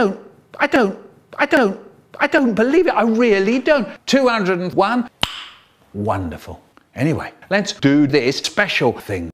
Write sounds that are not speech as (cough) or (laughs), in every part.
don't, I don't, I don't, I don't believe it. I really don't. 201. Wonderful. Anyway, let's do this special thing.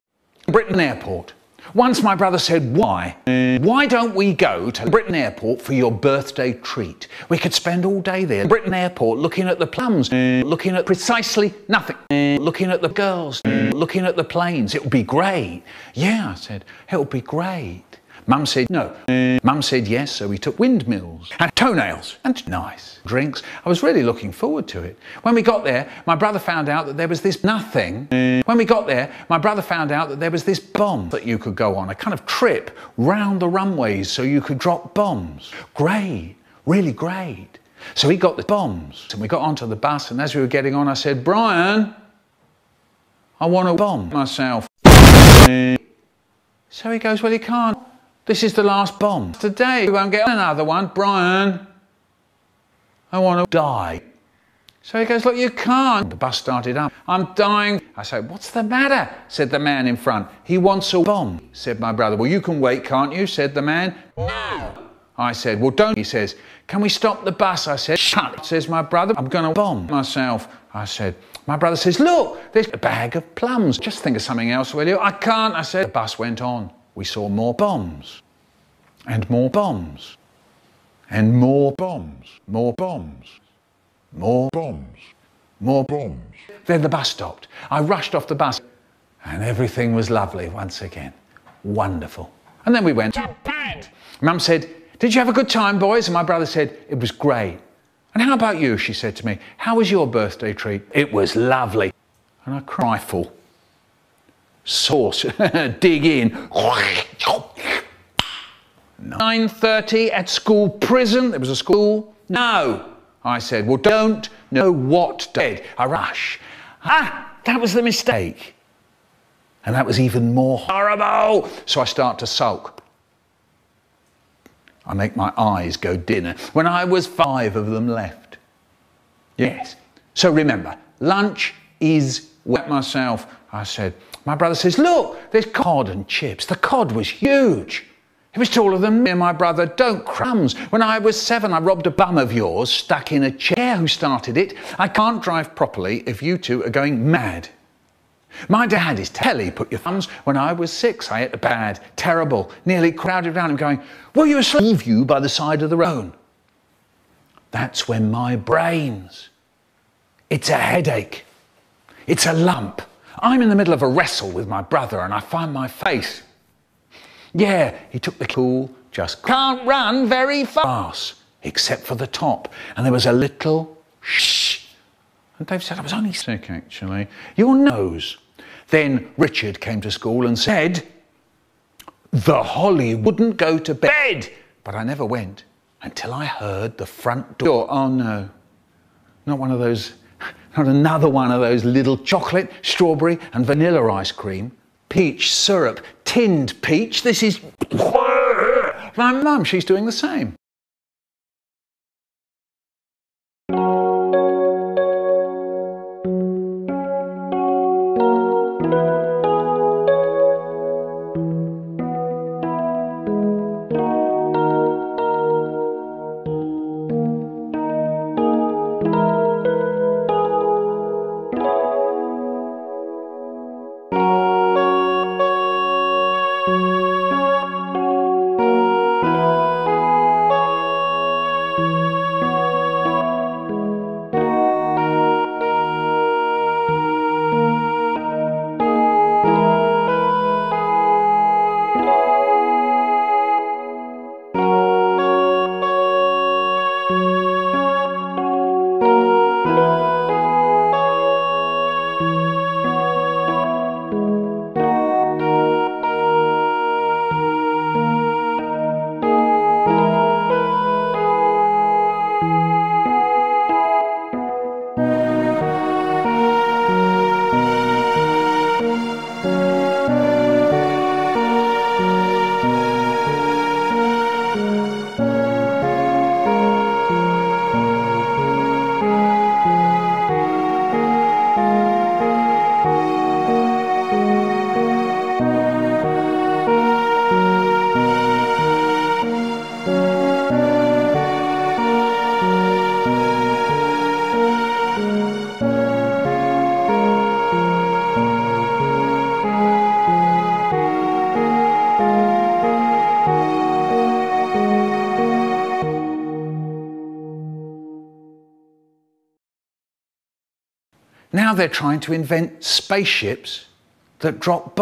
Britain Airport. Once my brother said, Why? Why don't we go to Britain Airport for your birthday treat? We could spend all day there, Britain Airport, looking at the plums, looking at precisely nothing, looking at the girls, looking at the planes. It would be great. Yeah, I said, It would be great. Mum said no. Uh, Mum said yes, so we took windmills and toenails and nice drinks. I was really looking forward to it. When we got there, my brother found out that there was this nothing. Uh, when we got there, my brother found out that there was this bomb that you could go on, a kind of trip round the runways so you could drop bombs. Great, really great. So he got the bombs and we got onto the bus and as we were getting on, I said, Brian, I want to bomb myself. Uh, so he goes, well, you can't. This is the last bomb. Today, we won't get another one. Brian, I want to die. So he goes, look, you can't. The bus started up. I'm dying. I said, what's the matter? Said the man in front. He wants a bomb, said my brother. Well, you can wait, can't you? Said the man. No. I said, well, don't. He says, can we stop the bus? I said, shut. Says my brother, I'm going to bomb myself. I said, my brother says, look, there's a bag of plums. Just think of something else, will you? I can't. I said, the bus went on we saw more bombs and more bombs and more bombs, more bombs, more bombs, more bombs. Then the bus stopped. I rushed off the bus and everything was lovely once again. Wonderful. And then we went. Mum said, Did you have a good time, boys? And my brother said, It was great. And how about you? She said to me, How was your birthday treat? It was lovely. And I cried full sauce, (laughs) dig in. 9.30 at school prison, there was a school. No, I said, well, don't know what did. I rush. Ah, that was the mistake. And that was even more horrible. So I start to sulk. I make my eyes go dinner. When I was five of them left. Yes. So remember, lunch is wet myself. I said, my brother says, Look, there's cod and chips. The cod was huge. It was taller than me and my brother. Don't crumbs. When I was seven, I robbed a bum of yours stuck in a chair. Who started it? I can't drive properly if you two are going mad. My dad is telly, put your thumbs. When I was six, I ate a bad, terrible, nearly crowded around him going, Will you leave you by the side of the road? That's when my brains, it's a headache, it's a lump. I'm in the middle of a wrestle with my brother and I find my face. Yeah, he took the cool, just can't run very fast, except for the top. And there was a little shh. And Dave said, I was only sick, actually. Your nose. Then Richard came to school and said, the Holly wouldn't go to bed. But I never went until I heard the front door. Oh no, not one of those not another one of those little chocolate, strawberry, and vanilla ice cream. Peach syrup, tinned peach. This is. (laughs) My mum, she's doing the same. Now they're trying to invent spaceships that drop.